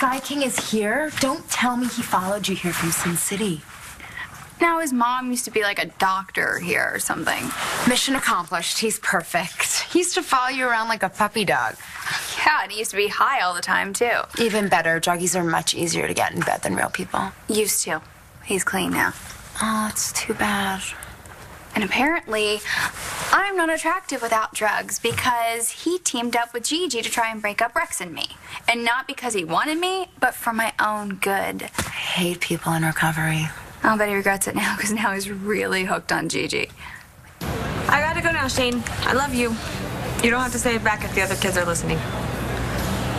Sky King is here, don't tell me he followed you here from Sin City. Now his mom used to be like a doctor here or something. Mission accomplished. He's perfect. He used to follow you around like a puppy dog. Yeah, and he used to be high all the time too. Even better, druggies are much easier to get in bed than real people. Used to. He's clean now. Oh, it's too bad. And apparently, I'm not attractive without drugs because he teamed up with Gigi to try and break up Rex and me. And not because he wanted me, but for my own good. I hate people in recovery. I'll bet he regrets it now because now he's really hooked on Gigi. I gotta go now, Shane. I love you. You don't have to say it back if the other kids are listening.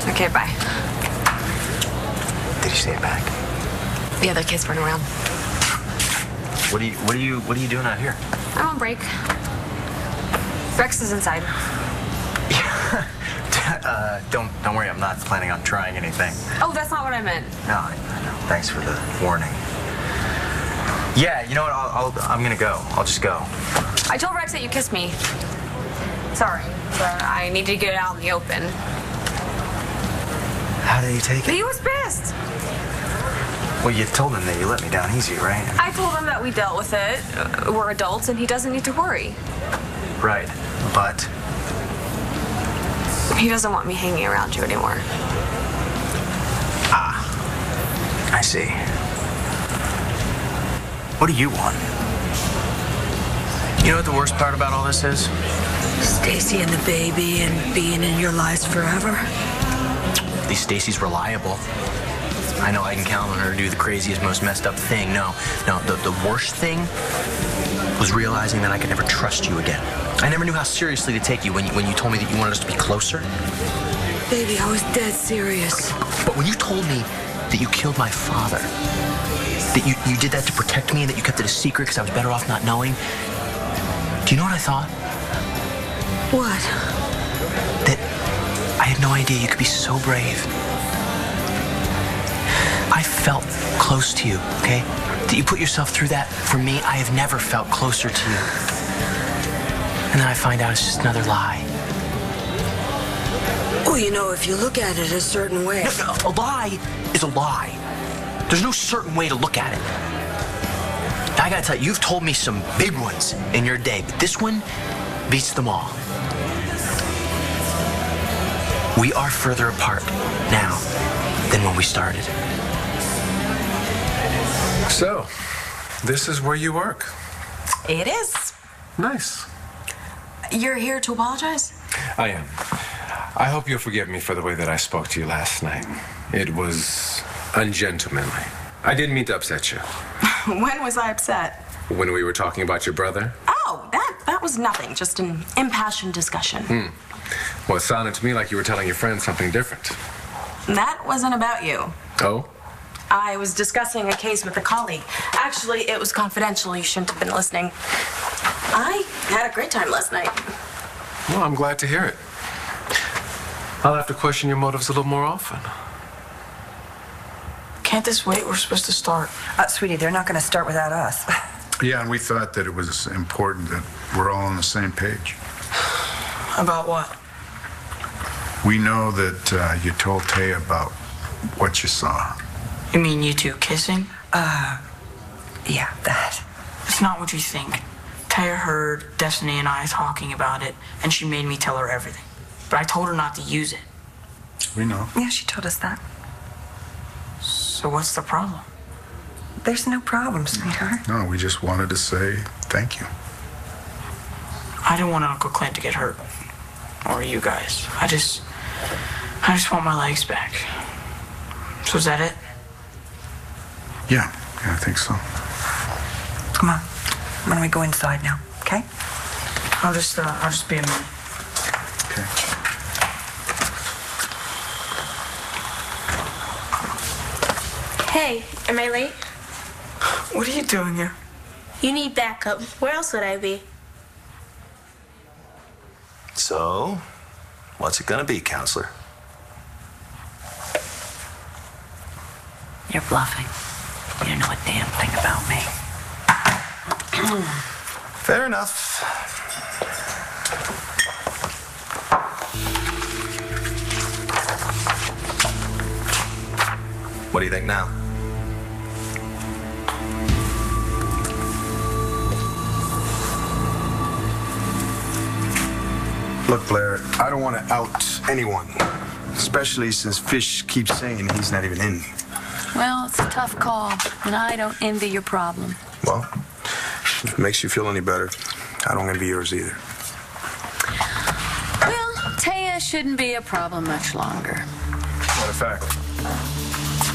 Okay, bye. Did you say it back? The other kids weren't around. What are you what are you what are you doing out here? I'm on break. Rex is inside. uh, don't don't worry, I'm not planning on trying anything. Oh, that's not what I meant. No, I, I know. Thanks for the warning. Yeah, you know what? I'll, I'll I'm gonna go. I'll just go. I told Rex that you kissed me. Sorry, but I need to get it out in the open. How did he take it? he was pissed. Well, you told him that you let me down easy, right? I told him that we dealt with it. Uh, We're adults, and he doesn't need to worry. Right. But He doesn't want me hanging around you anymore. Ah, I see. What do you want? You know what the worst part about all this is? Stacy and the baby and being in your lives forever. At least Stacy's reliable. I know I can count on her to do the craziest, most messed up thing. No, no, the, the worst thing was realizing that I could never trust you again. I never knew how seriously to take you when you, when you told me that you wanted us to be closer. Baby, I was dead serious. But when you told me that you killed my father, that you, you did that to protect me and that you kept it a secret because I was better off not knowing, do you know what I thought? What? That I had no idea you could be so brave. I felt close to you, okay? That you put yourself through that for me, I have never felt closer to you. And then I find out it's just another lie. Well, you know, if you look at it a certain way. No, no, a lie is a lie. There's no certain way to look at it. I gotta tell you, you've told me some big ones in your day, but this one beats them all. We are further apart now than when we started. So, this is where you work. It is. Nice. You're here to apologize? I am. I hope you'll forgive me for the way that I spoke to you last night. It was ungentlemanly. I didn't mean to upset you. when was I upset? When we were talking about your brother, Oh, that that was nothing. Just an impassioned discussion. Hmm. Well, it sounded to me like you were telling your friend something different. That wasn't about you. Oh? I was discussing a case with a colleague. Actually, it was confidential. You shouldn't have been listening. I had a great time last night. Well, I'm glad to hear it. I'll have to question your motives a little more often. Can't this wait? We're supposed to start. Uh, sweetie, they're not going to start without us. Yeah, and we thought that it was important that we're all on the same page. About what? We know that uh, you told Tay about what you saw. You mean you two kissing? Uh, yeah, that. It's not what you think. Téa heard Destiny and I talking about it, and she made me tell her everything. But I told her not to use it. We know. Yeah, she told us that. So what's the problem? There's no problem, sweetheart. No, we just wanted to say thank you. I didn't want Uncle Clint to get hurt. Or you guys. I just. I just want my legs back. So is that it? Yeah, yeah, I think so. Come on. Why don't we go inside now, okay? I'll just, uh, I'll just be a minute. Okay. Hey, am I late? What are you doing here? You need backup. Where else would I be? So, what's it gonna be, counselor? You're bluffing. You know a damn thing about me. Fair enough. What do you think now? Look, Blair, I don't want to out anyone, especially since Fish keeps saying he's not even in. Well, it's a tough call, and I don't envy your problem. Well, if it makes you feel any better, I don't envy yours either. Well, Téa shouldn't be a problem much longer. What a fact.